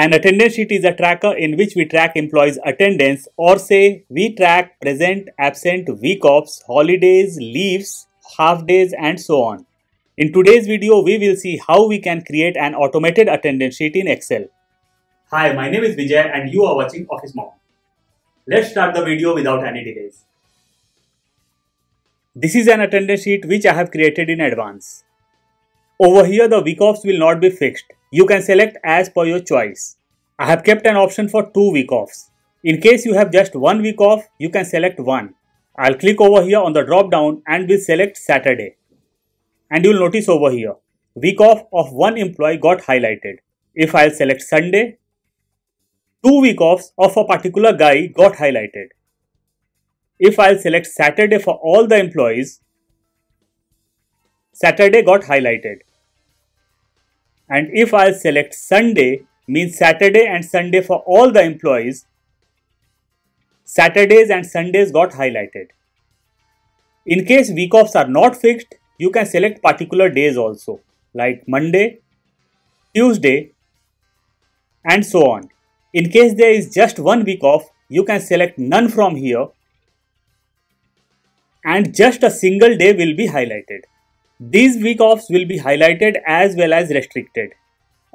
An attendance sheet is a tracker in which we track employees' attendance or say we track present, absent, week offs, holidays, leaves, half days and so on. In today's video, we will see how we can create an automated attendance sheet in Excel. Hi, my name is Vijay and you are watching Office Monk. Let's start the video without any delays. This is an attendance sheet which I have created in advance. Over here the week offs will not be fixed. You can select as per your choice. I have kept an option for 2 week offs. In case you have just 1 week off, you can select 1. I'll click over here on the drop down and will select Saturday. And you'll notice over here, week off of one employee got highlighted. If I'll select Sunday, two week offs of a particular guy got highlighted. If I'll select Saturday for all the employees, Saturday got highlighted and if I select Sunday means Saturday and Sunday for all the employees, Saturdays and Sundays got highlighted. In case week offs are not fixed, you can select particular days also like Monday, Tuesday and so on. In case there is just one week off, you can select none from here and just a single day will be highlighted. These week offs will be highlighted as well as restricted.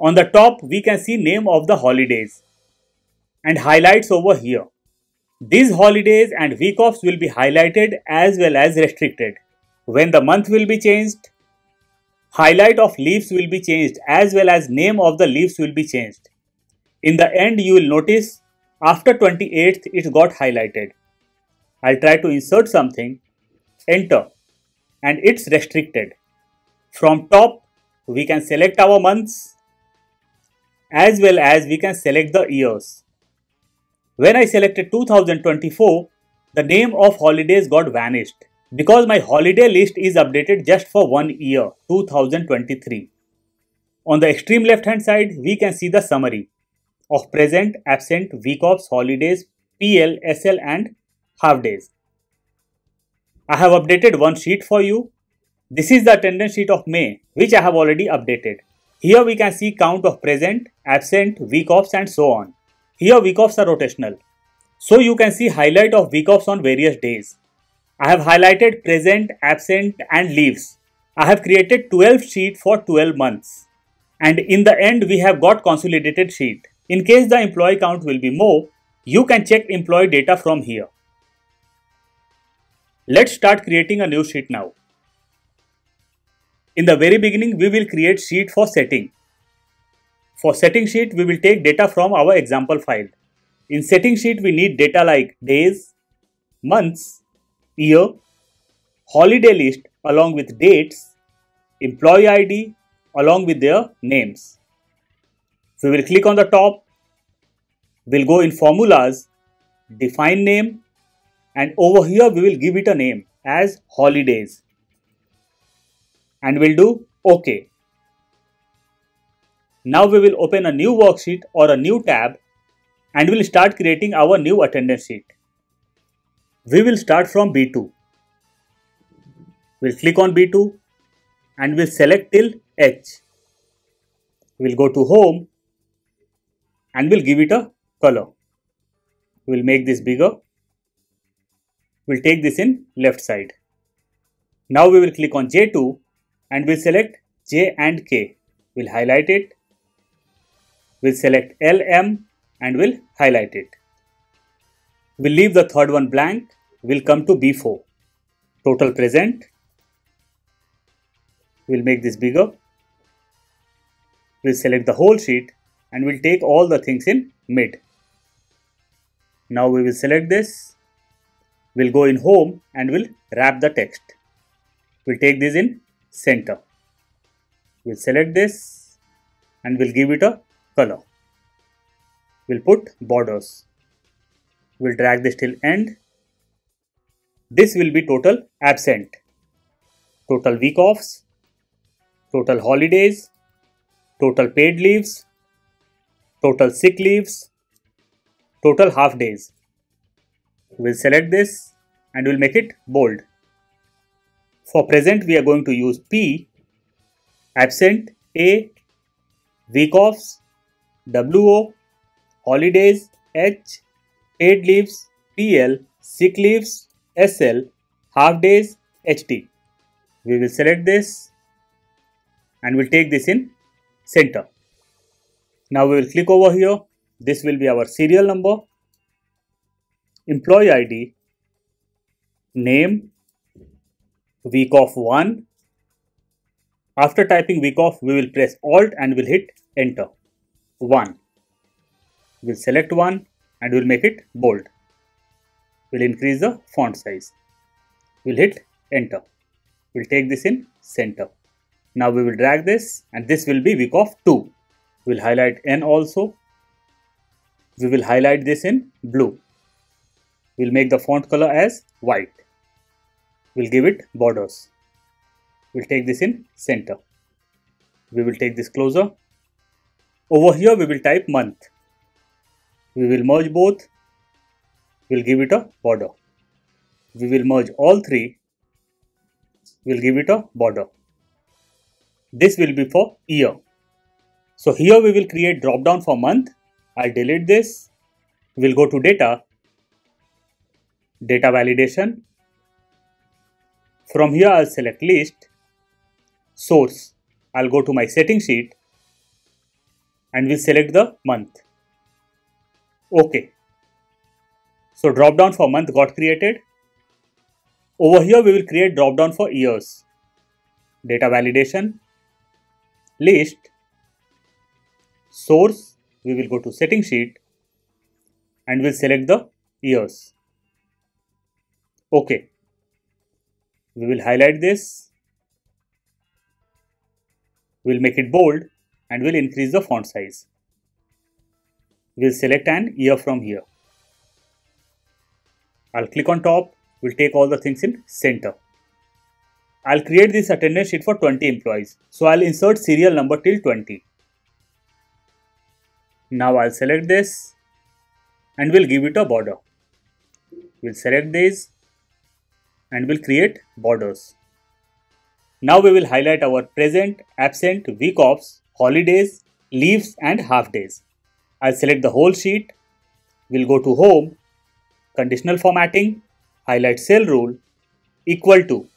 On the top, we can see name of the holidays and highlights over here. These holidays and week offs will be highlighted as well as restricted. When the month will be changed, highlight of leaves will be changed as well as name of the leaves will be changed. In the end, you will notice after 28th it got highlighted. I'll try to insert something, enter and it's restricted. From top, we can select our months as well as we can select the years. When I selected 2024, the name of holidays got vanished because my holiday list is updated just for one year, 2023. On the extreme left hand side, we can see the summary of present, absent, week offs, holidays, PL, SL and half days. I have updated one sheet for you. This is the attendance sheet of May, which I have already updated. Here we can see count of present, absent, week offs and so on. Here week offs are rotational. So you can see highlight of week offs on various days. I have highlighted present, absent and leaves. I have created 12 sheet for 12 months. And in the end we have got consolidated sheet. In case the employee count will be more, you can check employee data from here. Let's start creating a new sheet now. In the very beginning, we will create sheet for setting. For setting sheet, we will take data from our example file. In setting sheet, we need data like days, months, year, holiday list along with dates, employee ID along with their names. We will click on the top, we'll go in formulas, define name and over here we will give it a name as holidays and we'll do OK. Now we will open a new worksheet or a new tab and we'll start creating our new attendance sheet. We will start from B2. We'll click on B2 and we'll select till H. We'll go to home and we'll give it a color. We'll make this bigger We'll take this in left side. Now we will click on J2 and we'll select J and K. We'll highlight it. We'll select LM and we'll highlight it. We'll leave the third one blank. We'll come to B4. Total present. We'll make this bigger. We'll select the whole sheet and we'll take all the things in mid. Now we will select this We'll go in home and we'll wrap the text. We'll take this in center. We'll select this and we'll give it a color. We'll put borders. We'll drag this till end. This will be total absent, total week offs, total holidays, total paid leaves, total sick leaves, total half days. We'll select this and we'll make it bold. For present, we are going to use P, absent, A, week offs, WO, holidays H, paid leaves PL, sick leaves SL, half days HT. We will select this and we'll take this in center. Now we will click over here. This will be our serial number, employee ID, name, week of 1. After typing week of, we will press Alt and we'll hit enter. 1. We'll select 1 and we'll make it bold. We'll increase the font size. We'll hit enter. We'll take this in center. Now we will drag this and this will be week of 2. We'll highlight N also. We will highlight this in blue. We'll make the font color as white. We'll give it borders. We'll take this in center. We will take this closer. Over here we will type month. We will merge both. We'll give it a border. We will merge all three. We'll give it a border. This will be for year. So here we will create drop down for month. I'll delete this. We'll go to data, data validation. From here I'll select list, source. I'll go to my setting sheet and we'll select the month. OK. So drop down for month got created. Over here we will create drop down for years. Data validation, list, source, we will go to setting sheet and we'll select the years. OK. We will highlight this. We'll make it bold and we'll increase the font size. We'll select an year from here. I'll click on top. We'll take all the things in center. I'll create this attendance sheet for 20 employees. So I'll insert serial number till 20. Now I'll select this and we'll give it a border. We'll select this and we'll create borders. Now we will highlight our present, absent, week offs, holidays, leaves and half days. I'll select the whole sheet. We'll go to home, conditional formatting, highlight cell rule, equal to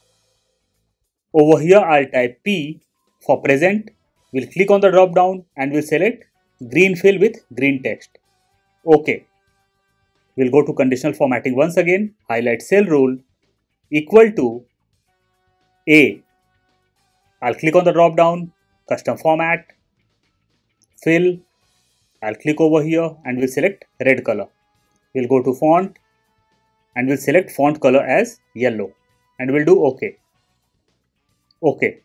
over here I'll type P for present. We'll click on the drop down and we'll select green fill with green text. OK. We'll go to conditional formatting once again, highlight cell rule equal to A. I'll click on the drop down, custom format, fill. I'll click over here and we'll select red color. We'll go to font and we'll select font color as yellow and we'll do OK. OK.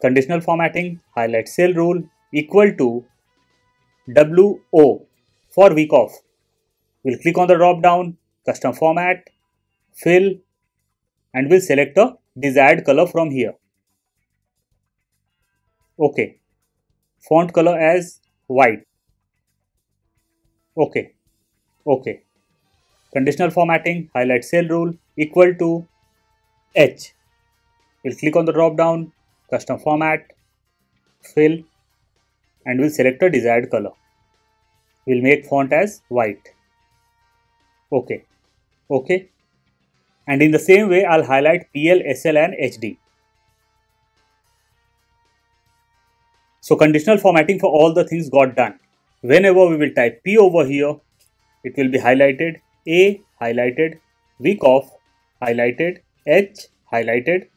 Conditional formatting, highlight cell rule equal to WO for week off. We'll click on the drop down, custom format, fill and we'll select a desired color from here. OK. Font color as white. OK. OK. Conditional formatting, highlight cell rule equal to H. We'll click on the drop down, custom format, fill, and we'll select a desired color. We'll make font as white. OK. OK. And in the same way, I'll highlight PL, SL and HD. So conditional formatting for all the things got done. Whenever we will type P over here, it will be highlighted, A highlighted, week off highlighted, H highlighted,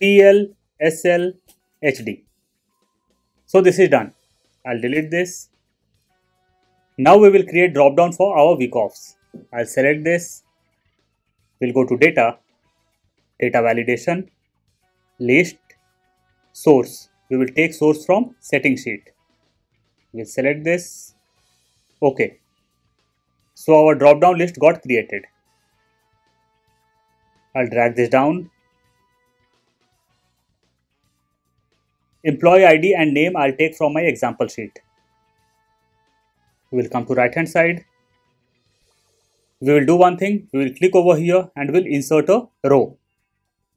PL, SL, HD. So this is done. I'll delete this. Now we will create drop down for our week offs. I'll select this. We'll go to data, data validation, list, source. We will take source from setting sheet. We'll select this. OK. So our drop down list got created. I'll drag this down Employee ID and name I'll take from my example sheet. We'll come to right hand side. We will do one thing. We will click over here and we'll insert a row.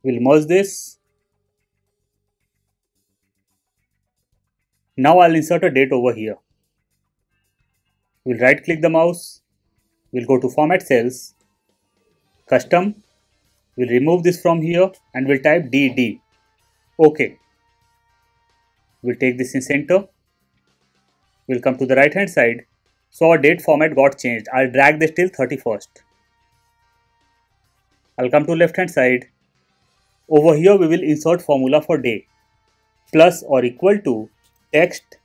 We'll merge this. Now I'll insert a date over here. We'll right click the mouse. We'll go to format cells, custom. We'll remove this from here and we'll type DD. OK. We'll take this in center. We'll come to the right hand side. So our date format got changed. I'll drag this till 31st. I'll come to left hand side. Over here we will insert formula for day plus or equal to text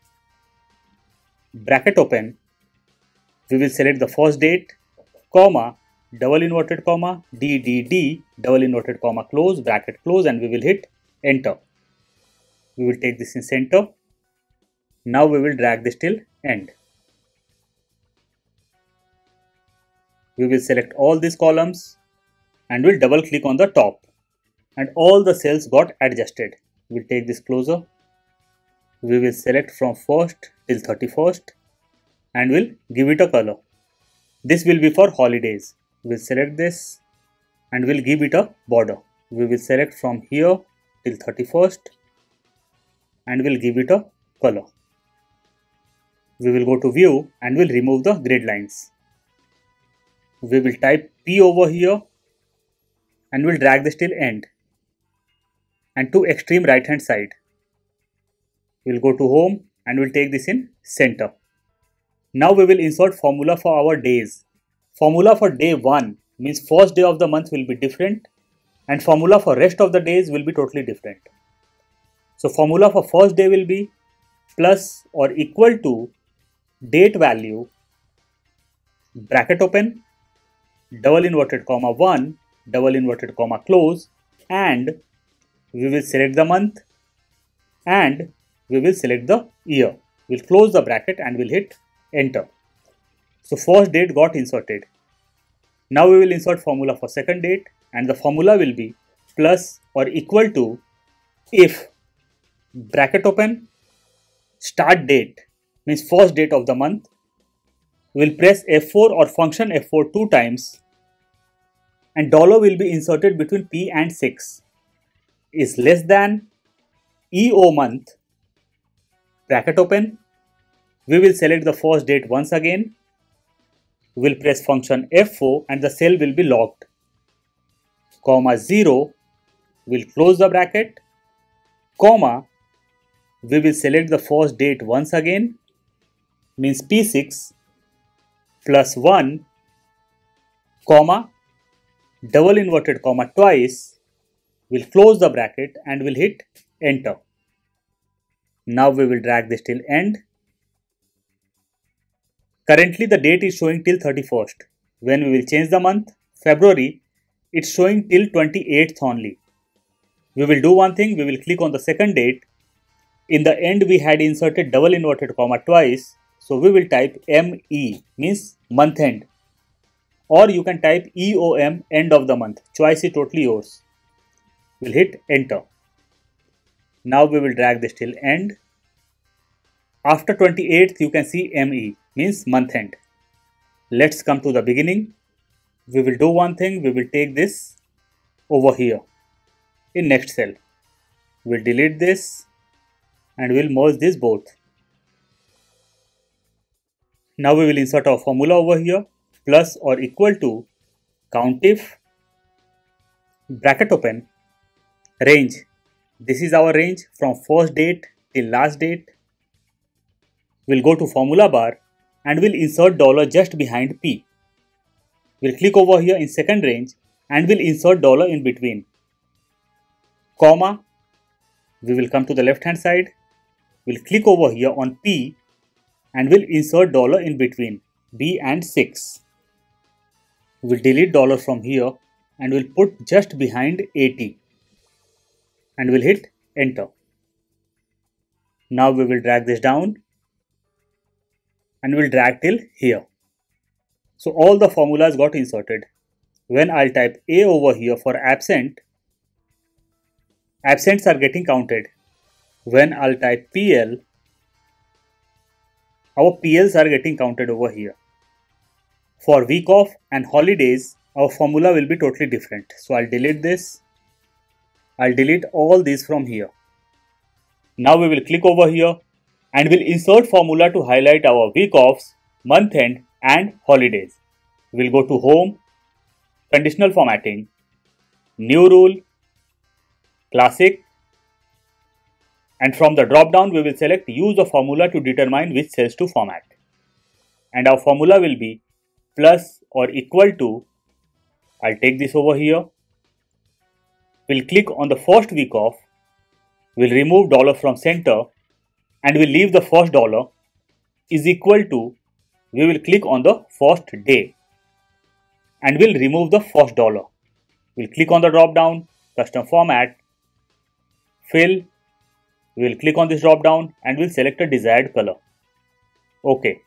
bracket open we will select the first date comma double inverted comma ddd double inverted comma close bracket close and we will hit enter we will take this in center now we will drag this till end we will select all these columns and we'll double click on the top. And all the cells got adjusted. We'll take this closer. We will select from 1st till 31st and we'll give it a color. This will be for holidays. We'll select this and we'll give it a border. We will select from here till 31st and we'll give it a color. We will go to view and we'll remove the grid lines we will type p over here and we'll drag this till end and to extreme right hand side. We'll go to home and we'll take this in center. Now we will insert formula for our days. Formula for day 1 means first day of the month will be different and formula for rest of the days will be totally different. So formula for first day will be plus or equal to date value bracket open double inverted comma 1 double inverted comma close and we will select the month and we will select the year. We'll close the bracket and we'll hit enter. So first date got inserted. Now we will insert formula for second date and the formula will be plus or equal to if bracket open start date means first date of the month we'll press F4 or function F4 two times and dollar will be inserted between P and 6 is less than EO month, bracket open, we will select the first date once again, we will press function F4 and the cell will be locked, comma 0, we'll close the bracket, comma, we will select the first date once again, means P6 plus 1, comma, double inverted comma twice, We'll close the bracket and we'll hit enter. Now we will drag this till end. Currently the date is showing till 31st. When we will change the month, February, it's showing till 28th only. We will do one thing, we will click on the second date. In the end we had inserted double inverted comma twice. So we will type ME means month end. Or you can type EOM end of the month. Choice is totally yours. We'll hit enter. Now we will drag this till end. After 28th you can see ME means month end. Let's come to the beginning. We will do one thing, we will take this over here in next cell. We'll delete this and we'll merge this both. Now we will insert our formula over here plus or equal to countif bracket open range. This is our range from first date till last date. We'll go to formula bar and we'll insert dollar just behind p. We'll click over here in second range and we'll insert dollar in between. Comma we will come to the left hand side. We'll click over here on p and we'll insert dollar in between b and 6 we'll delete dollar from here and we'll put just behind 80 and we'll hit enter. Now we will drag this down and we'll drag till here. So all the formulas got inserted. When I'll type A over here for absent, absents are getting counted. When I'll type PL, our PLs are getting counted over here. For week off and holidays, our formula will be totally different. So I'll delete this I'll delete all these from here. Now we will click over here and we'll insert formula to highlight our week offs, month end and holidays. We'll go to home, conditional formatting, new rule, classic and from the drop down we will select use a formula to determine which cells to format and our formula will be plus or equal to I'll take this over here. We'll click on the first week of, we'll remove dollar from center and we'll leave the first dollar is equal to we will click on the first day. And we'll remove the first dollar. We'll click on the drop down custom format fill we will click on this drop down and we'll select a desired color. Okay.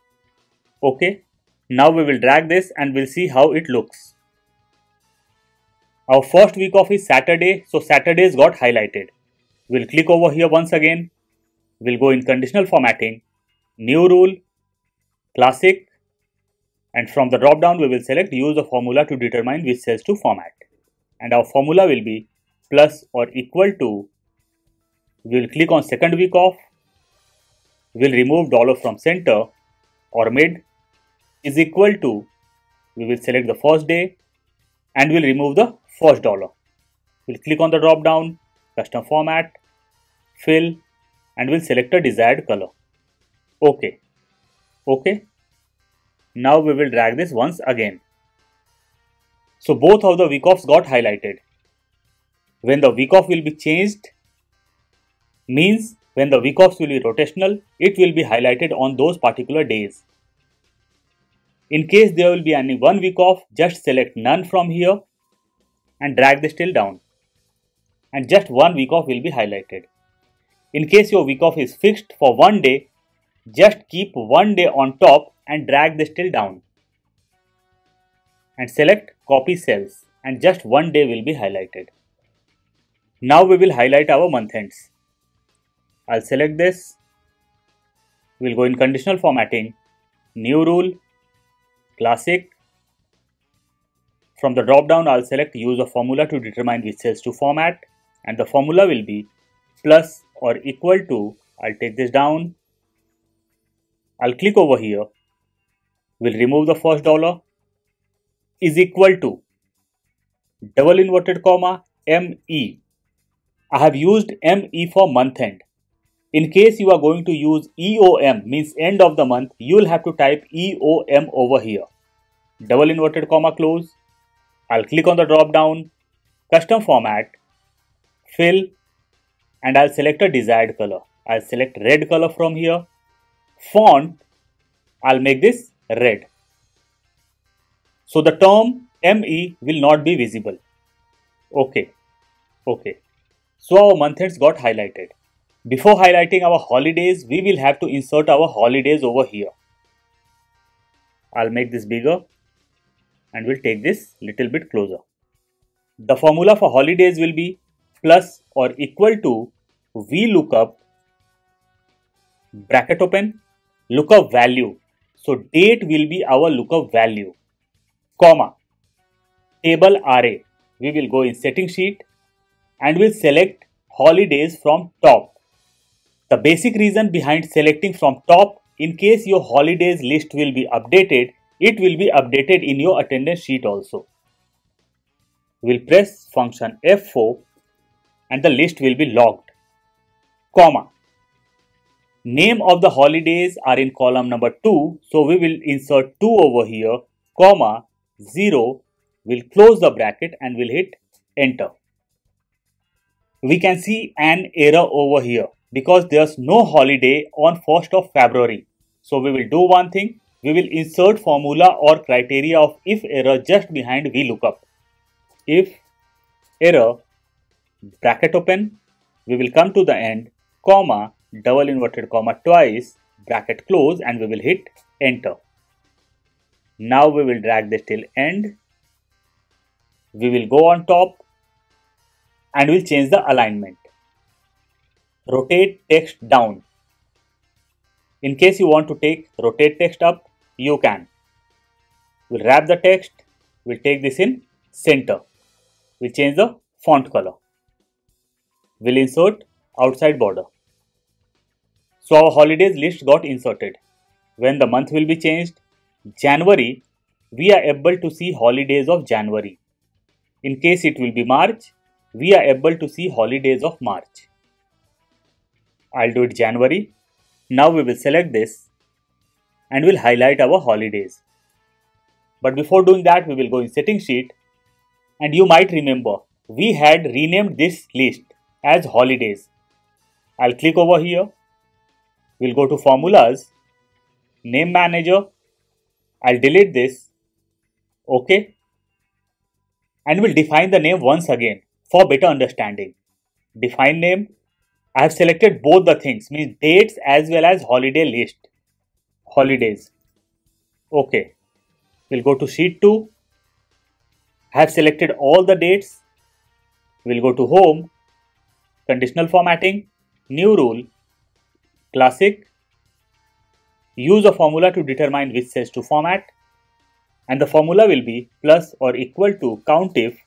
Okay now we will drag this and we'll see how it looks. Our first week off is saturday so saturdays got highlighted. We'll click over here once again. We'll go in conditional formatting. New rule classic and from the drop down we will select use a formula to determine which cells to format. And our formula will be plus or equal to we will click on second week off. We will remove dollar from center or mid is equal to, we will select the first day and we'll remove the first dollar. We'll click on the drop down, custom format, fill and we'll select a desired color. OK. OK. Now we will drag this once again. So both of the week offs got highlighted. When the week off will be changed means when the week offs will be rotational, it will be highlighted on those particular days. In case there will be only one week off, just select none from here and drag the still down. And just one week off will be highlighted. In case your week off is fixed for one day, just keep one day on top and drag the still down. And select copy cells and just one day will be highlighted. Now we will highlight our month ends. I'll select this. We'll go in conditional formatting, new rule, classic. From the drop down, I'll select use a formula to determine which cells to format and the formula will be plus or equal to, I'll take this down. I'll click over here. We'll remove the first dollar is equal to double inverted comma ME. I have used ME for month end. In case you are going to use EOM means end of the month, you will have to type EOM over here. Double inverted comma close. I'll click on the drop down, custom format, fill and I'll select a desired color. I'll select red color from here. Font, I'll make this red. So the term ME will not be visible. Okay. Okay. So our month ends got highlighted. Before highlighting our holidays, we will have to insert our holidays over here. I'll make this bigger and we'll take this little bit closer. The formula for holidays will be plus or equal to VLOOKUP bracket open lookup value. So date will be our lookup value, comma, table array. We will go in setting sheet and we'll select holidays from top. The basic reason behind selecting from top in case your holidays list will be updated, it will be updated in your attendance sheet also. We'll press function F4 and the list will be logged. Comma. Name of the holidays are in column number 2, so we will insert 2 over here, comma, 0, we'll close the bracket and we'll hit enter. We can see an error over here because there's no holiday on 1st of February. So we will do one thing, we will insert formula or criteria of if error just behind VLOOKUP. If error bracket open, we will come to the end, comma, double inverted comma twice, bracket close and we will hit enter. Now we will drag this till end. We will go on top and we'll change the alignment rotate text down. In case you want to take rotate text up, you can. We'll wrap the text, we'll take this in center. We'll change the font color. We'll insert outside border. So our holidays list got inserted. When the month will be changed, January, we are able to see holidays of January. In case it will be March, we are able to see holidays of March. I'll do it January. Now we will select this and we'll highlight our holidays. But before doing that, we will go in setting sheet and you might remember we had renamed this list as holidays. I'll click over here. We'll go to formulas, name manager. I'll delete this. OK. And we'll define the name once again for better understanding. Define name. I have selected both the things means dates as well as holiday list. Holidays. OK. We'll go to sheet 2. I have selected all the dates. We'll go to home, conditional formatting, new rule, classic, use a formula to determine which cells to format and the formula will be plus or equal to countif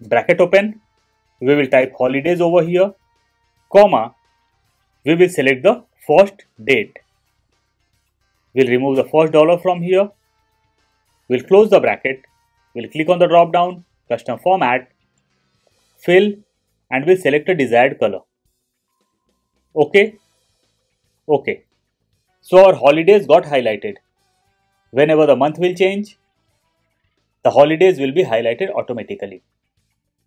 bracket open we will type holidays over here comma we will select the first date we'll remove the first dollar from here We'll close the bracket. We'll click on the drop down, custom format, fill and we'll select a desired color. Okay. Okay. So our holidays got highlighted. Whenever the month will change, the holidays will be highlighted automatically.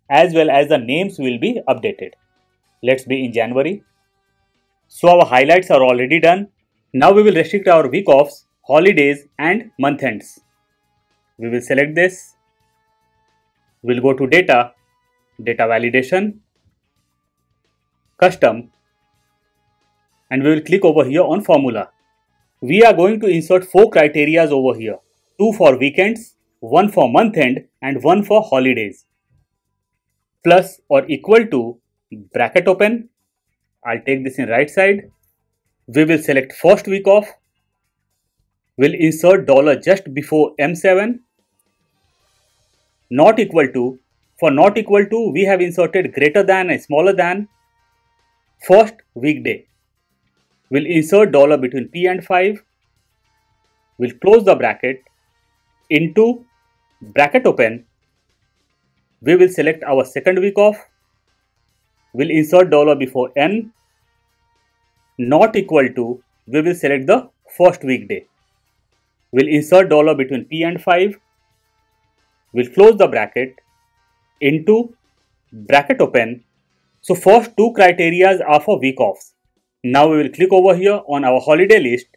As well as the names will be updated. Let's be in January. So our highlights are already done. Now we will restrict our week offs, holidays and month ends. We will select this. We'll go to data data validation custom and we will click over here on formula. We are going to insert four criterias over here. Two for weekends one for month end and one for holidays. Plus or equal to bracket open. I'll take this in right side. We will select first week of We'll insert dollar just before M7 not equal to for not equal to we have inserted greater than and smaller than. First weekday we'll insert dollar between P and 5 we'll close the bracket into bracket open. We will select our second week off we'll insert dollar before n not equal to we will select the first weekday We'll insert dollar between P and 5. We'll close the bracket into bracket open. So first two criterias are for week offs. Now we will click over here on our holiday list.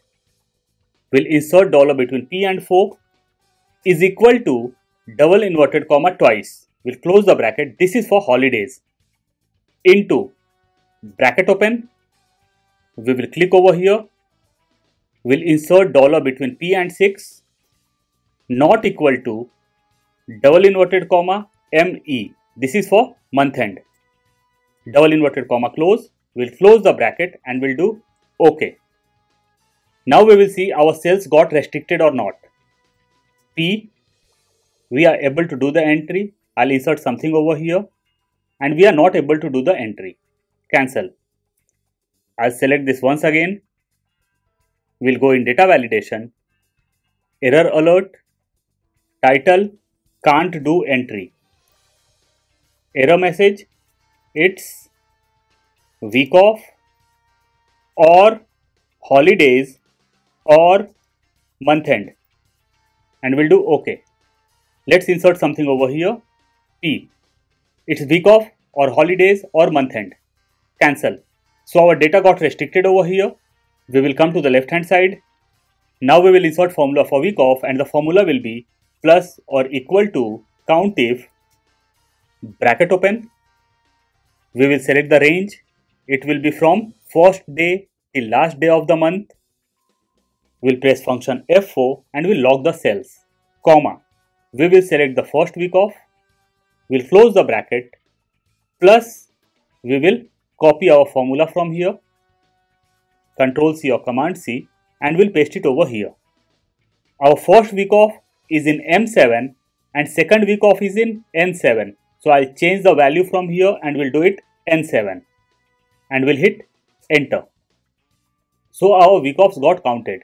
We'll insert dollar between P and 4 is equal to double inverted comma twice. We'll close the bracket. This is for holidays. Into bracket open. We will click over here we will insert dollar between P and 6 not equal to double inverted comma ME. This is for month end. Double inverted comma close. We'll close the bracket and we'll do OK. Now we will see our cells got restricted or not. P, we are able to do the entry. I'll insert something over here and we are not able to do the entry. Cancel. I'll select this once again We'll go in data validation, error alert, title, can't do entry. Error message, it's week off or holidays or month end and we'll do OK. Let's insert something over here. P. It's week off or holidays or month end. Cancel. So our data got restricted over here we will come to the left hand side. Now we will insert formula for week off and the formula will be plus or equal to countif bracket open. We will select the range. It will be from first day till last day of the month. We'll press function F4 and we'll lock the cells, comma. We will select the first week off. We'll close the bracket plus we will copy our formula from here Control C or Command C and we'll paste it over here. Our first week off is in M7 and second week off is in N7. So I'll change the value from here and we'll do it N7 and we'll hit enter. So our week offs got counted.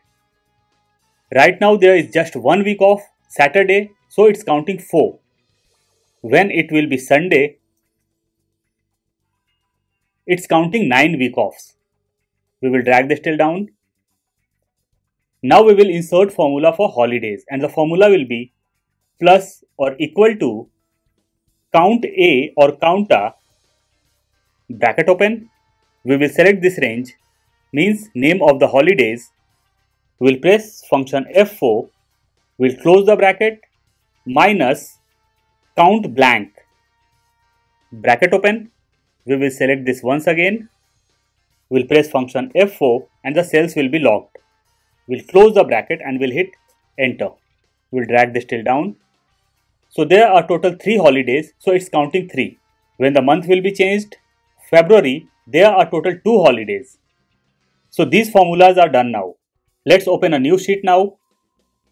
Right now there is just one week off, Saturday, so it's counting 4. When it will be Sunday, it's counting 9 week offs. We will drag this till down. Now we will insert formula for holidays and the formula will be plus or equal to count A or count A bracket open. We will select this range means name of the holidays. We will press function F4. We will close the bracket minus count blank bracket open. We will select this once again. We will press function F4 and the cells will be locked. We will close the bracket and we will hit enter. We will drag this till down so there are total 3 holidays, so it's counting 3. When the month will be changed, February, there are total 2 holidays. So these formulas are done now. Let's open a new sheet now.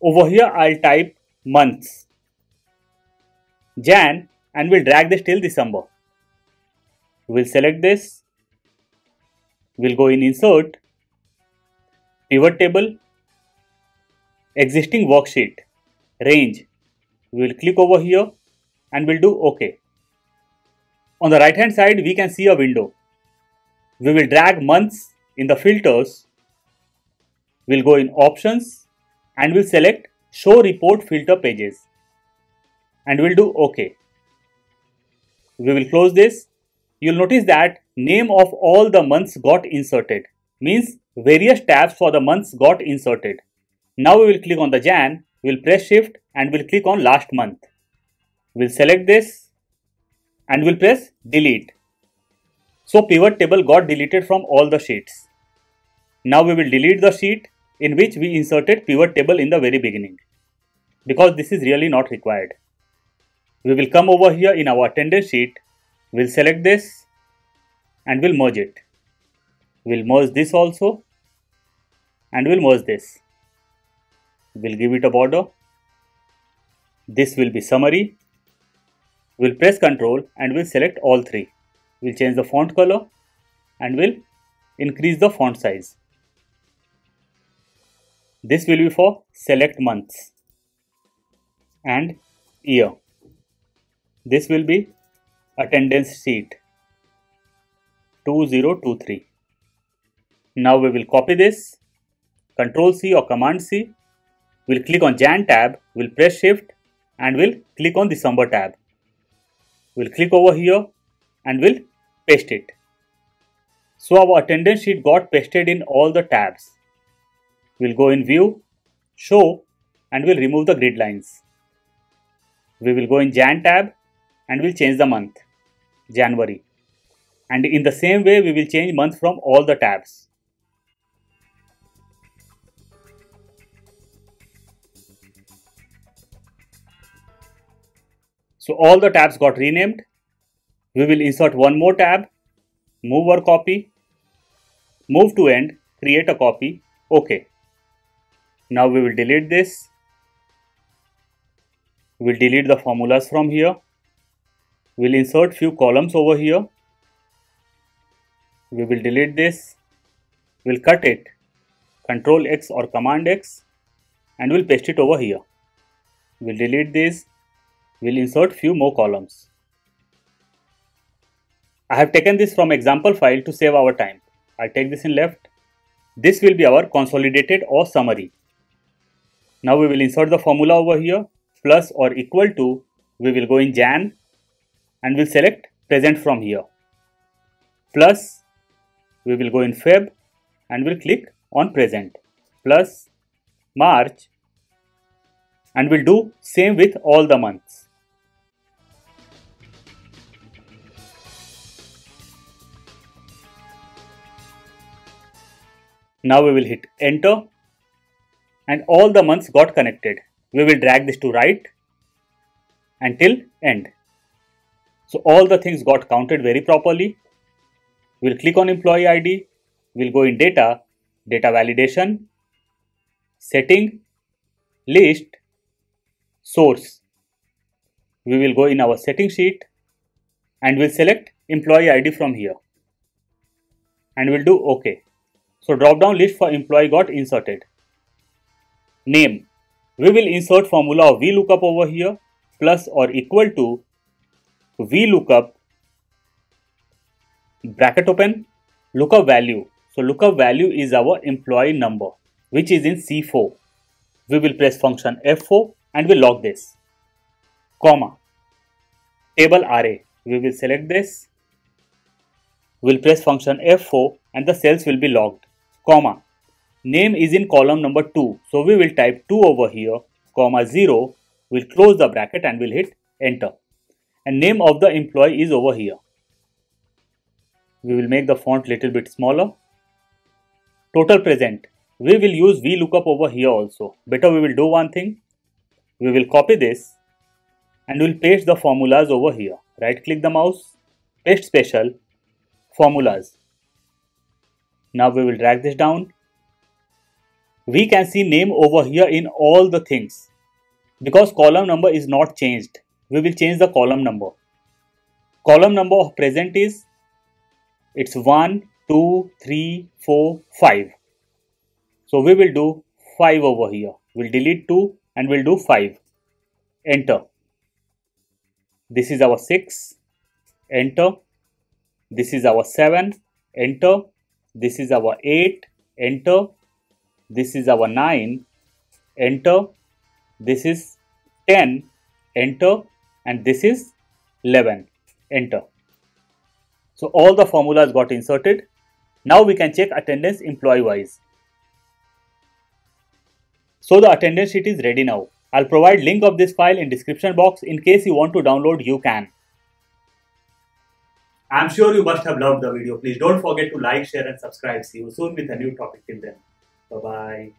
Over here I'll type months. Jan and we'll drag this till December. We'll select this. We'll go in insert, pivot table, existing worksheet, range, we will click over here and we'll do OK. On the right hand side, we can see a window. We will drag months in the filters. We'll go in options and we'll select show report filter pages and we'll do OK. We will close this. You'll notice that name of all the months got inserted means various tabs for the months got inserted. Now we will click on the Jan we'll press shift and we'll click on last month. We'll select this and we'll press delete. So pivot table got deleted from all the sheets. Now we will delete the sheet in which we inserted pivot table in the very beginning because this is really not required. We will come over here in our attendance sheet, we'll select this and we'll merge it. We'll merge this also and we'll merge this. We'll give it a border. This will be summary. We'll press ctrl and we'll select all three. We'll change the font color and we'll increase the font size. This will be for select months and year this will be attendance sheet 2023 now we will copy this control c or command c We'll click on Jan tab, we'll press shift and we'll click on December tab. We'll click over here and we'll paste it. So our attendance sheet got pasted in all the tabs. We'll go in view, show and we'll remove the grid lines. We will go in Jan tab and we'll change the month, January. And in the same way we will change month from all the tabs. So all the tabs got renamed. We will insert one more tab, move our copy, move to end, create a copy, OK. Now we will delete this. We'll delete the formulas from here. We'll insert few columns over here. We will delete this. We'll cut it. Control X or Command X and we'll paste it over here. We'll delete this We'll insert few more columns. I have taken this from example file to save our time. I'll take this in left. This will be our consolidated or summary. Now we will insert the formula over here plus or equal to we will go in Jan and we'll select present from here. Plus we will go in Feb and we'll click on present plus March and we'll do same with all the months. Now we will hit enter and all the months got connected. We will drag this to right until end. So all the things got counted very properly. We'll click on employee ID. We'll go in data, data validation, setting, list, source. We will go in our setting sheet and we'll select employee ID from here and we'll do OK. So drop down list for employee got inserted. Name. We will insert formula of VLOOKUP over here plus or equal to VLOOKUP bracket open lookup value. So lookup value is our employee number which is in C4. We will press function F4 and we'll log this. Comma. Table array. We will select this. We'll press function F4 and the cells will be logged. Comma. Name is in column number 2. So we will type 2 over here, comma 0. We'll close the bracket and we'll hit enter. And name of the employee is over here. We will make the font little bit smaller. Total present. We will use VLOOKUP over here also. Better we will do one thing. We will copy this and we'll paste the formulas over here. Right click the mouse, paste special, formulas. Now we will drag this down. We can see name over here in all the things. Because column number is not changed, we will change the column number. Column number of present is it's 1, 2, 3, 4, 5. So we will do 5 over here. We'll delete 2 and we'll do 5. Enter. This is our 6. Enter. This is our 7. Enter. This is our 8. Enter. This is our 9. Enter. This is 10. Enter. And this is 11. Enter. So all the formulas got inserted. Now we can check attendance employee wise. So the attendance sheet is ready now. I'll provide link of this file in description box in case you want to download you can. I'm sure you must have loved the video. Please don't forget to like, share and subscribe. See you soon with a new topic till then. Bye bye.